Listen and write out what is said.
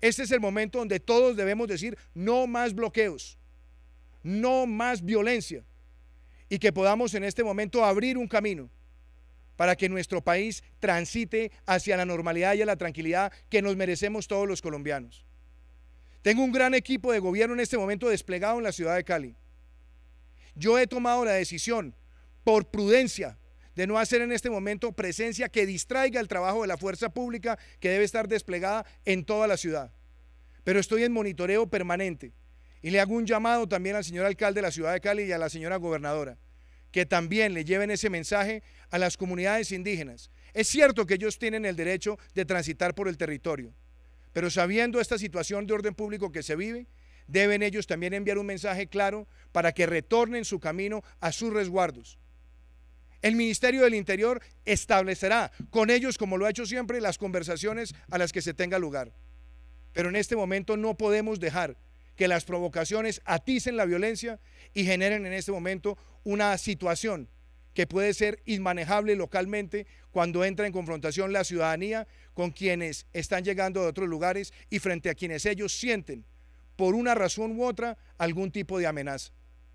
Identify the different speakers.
Speaker 1: Este es el momento donde todos debemos decir no más bloqueos, no más violencia y que podamos en este momento abrir un camino para que nuestro país transite hacia la normalidad y a la tranquilidad que nos merecemos todos los colombianos. Tengo un gran equipo de gobierno en este momento desplegado en la ciudad de Cali. Yo he tomado la decisión, por prudencia, de no hacer en este momento presencia que distraiga el trabajo de la fuerza pública que debe estar desplegada en toda la ciudad. Pero estoy en monitoreo permanente y le hago un llamado también al señor alcalde de la ciudad de Cali y a la señora gobernadora, que también le lleven ese mensaje a las comunidades indígenas. Es cierto que ellos tienen el derecho de transitar por el territorio, pero sabiendo esta situación de orden público que se vive, deben ellos también enviar un mensaje claro para que retornen su camino a sus resguardos el Ministerio del Interior establecerá con ellos, como lo ha hecho siempre, las conversaciones a las que se tenga lugar. Pero en este momento no podemos dejar que las provocaciones aticen la violencia y generen en este momento una situación que puede ser inmanejable localmente cuando entra en confrontación la ciudadanía con quienes están llegando de otros lugares y frente a quienes ellos sienten, por una razón u otra, algún tipo de amenaza.